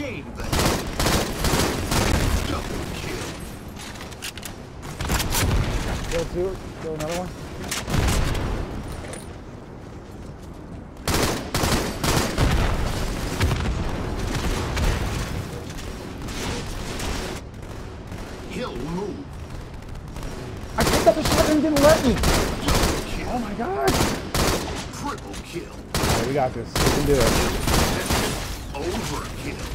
game then. Double kill. Kill two. Kill another one. He'll move. I picked up the shotgun and didn't let me. Double kill. Oh my god. Triple kill. Right, we got this. We can do it. Overkill.